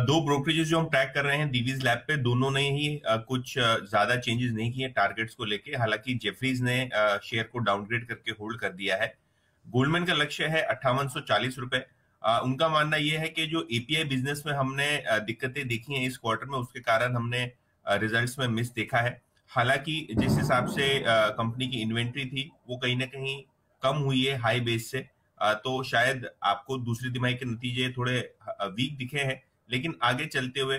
दो ब्रोकरेजेस जो हम ट्रैक कर रहे हैं दीवीज लैब पे, दोनों ने ही कुछ ज़्यादा चेंजेस नहीं किए टारगेट्स को लेके। हालाँकि जेफरीज ने शेयर को डाउनग्रेड करके होल्ड कर दिया है। गोल्डमैन का लक्ष्य है अट्ठावन रुपए। उनका मानना यह है कि जो एपीआई बिज़नेस में हमने दिक्कतें देखी हैं इस क्वार्टर में, उसके कारण हमने रिजल्ट्स में मिस देखा है। हालाँकि जिस हिसाब से कंपनी की इन्वेंट्री थी, वो कहीं ना कहीं कम हुई है हाई बेस से। तो शायद आपको दूसरी तिमाही के नतीजे थोड़े वीक दिखे हैं। लेकिन आगे चलते हुए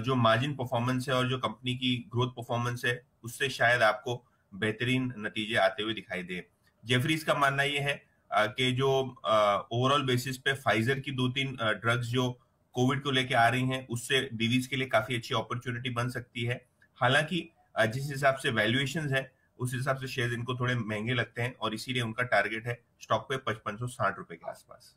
जो मार्जिन परफॉर्मेंस है और जो कंपनी की ग्रोथ परफॉर्मेंस है, उससे शायद आपको बेहतरीन नतीजे आते हुए दिखाई दे। जेफरीज का मानना यह है कि जो ओवरऑल बेसिस पे फाइजर की दो तीन ड्रग्स जो कोविड को लेके आ रही हैं, उससे डिवीज के लिए काफ़ी अच्छी अपॉर्चुनिटी बन सकती है। हालाँकि जिस हिसाब से वैल्यूएशन है, उस हिसाब से शेयर इनको थोड़े महँगे लगते हैं और इसीलिए उनका टारगेट है स्टॉक पे पचपन सौ साठ रुपए के आसपास।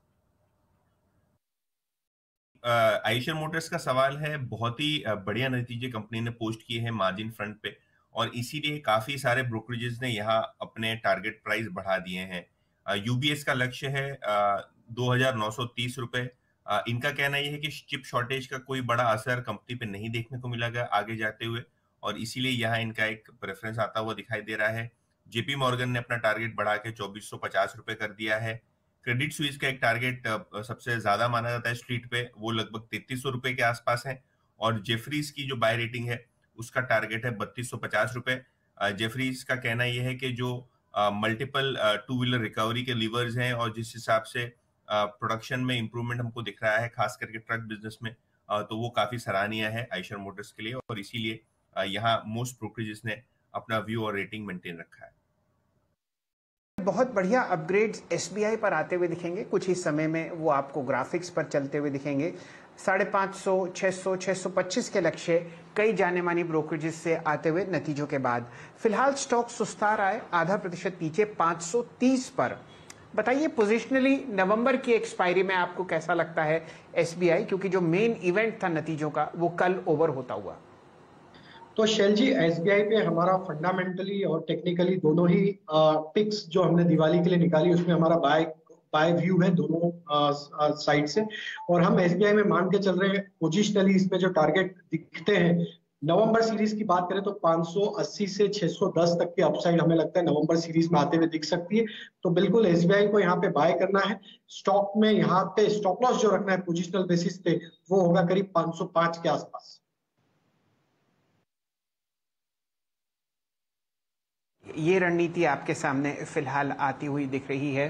आइशर मोटर्स का सवाल है, बहुत ही बढ़िया नतीजे कंपनी ने पोस्ट किए हैं मार्जिन फ्रंट पे और इसीलिए काफ़ी सारे ब्रोकरेजेस ने यहाँ अपने टारगेट प्राइस बढ़ा दिए हैं। यूबीएस का लक्ष्य है दो हज़ार नौ सौ तीस रुपए। इनका कहना यह है कि चिप शॉर्टेज का कोई बड़ा असर कंपनी पे नहीं देखने को मिला गया आगे जाते हुए और इसीलिए यहाँ इनका एक प्रेफरेंस आता हुआ दिखाई दे रहा है। जेपी मॉर्गन ने अपना टारगेट बढ़ा के चौबीस सौ पचास रुपए कर दिया है। क्रेडिट स्विस का एक टारगेट सबसे ज़्यादा माना जाता है स्ट्रीट पे, वो लगभग तैतीस सौ रुपए के आसपास है। और जेफरीज की जो बाय रेटिंग है, उसका टारगेट है बत्तीस सौ पचास रुपए। जेफरीज का कहना यह है कि जो मल्टीपल टू व्हीलर रिकवरी के लीवर्स हैं और जिस हिसाब से प्रोडक्शन में इंप्रूवमेंट हमको दिख रहा है, खास करके ट्रक बिज़नेस में तो वो काफ़ी सराहनीय है आइशर मोटर्स के लिए। और इसीलिए यहाँ मोस्ट ब्रोकरेजेस ने अपना व्यू और रेटिंग मेंटेन रखा है। बहुत बढ़िया अपग्रेड्स एसबीआई पर आते हुए दिखेंगे। कुछ ही समय में वो आपको ग्राफिक्स पर चलते हुए दिखेंगे। साढ़े पाँच सौ छः सौ छः सौ पच्चीस के लक्ष्य, कई जाने मानी ब्रोकरेजेस से आते हुए नतीजों के बाद। फ़िलहाल स्टॉक सुस्ता रहा है आधा प्रतिशत पीछे 530 पर। बताइए पोजिशनली नवंबर की एक्सपायरी में आपको कैसा लगता है एसबीआई क्योंकि जो मेन इवेंट था नतीजों का, वो कल ओवर होता हुआ। तो शैल जी एस पे हमारा फंडामेंटली और टेक्निकली दोनों ही पिक्स जो हमने दिवाली के लिए निकाली, उसमें हमारा बाय बाय व्यू है दोनों साइड से। और हम एसबीआई में मान के चल रहे हैं पोजिशनली इसमें जो टारगेट दिखते हैं, नवंबर सीरीज़ की बात करें तो 580 से 610 तक के अपसाइड हमें लगता है नवंबर सीरीज़ में आते हुए दिख सकती है। तो बिल्कुल एसबीआई को यहाँ पे बाय करना है। स्टॉक में यहाँ पे स्टॉप लॉस जो रखना है पोजिशनल बेसिस पे, वो होगा करीब 505 के आसपास। ये रणनीति आपके सामने फ़िलहाल आती हुई दिख रही है।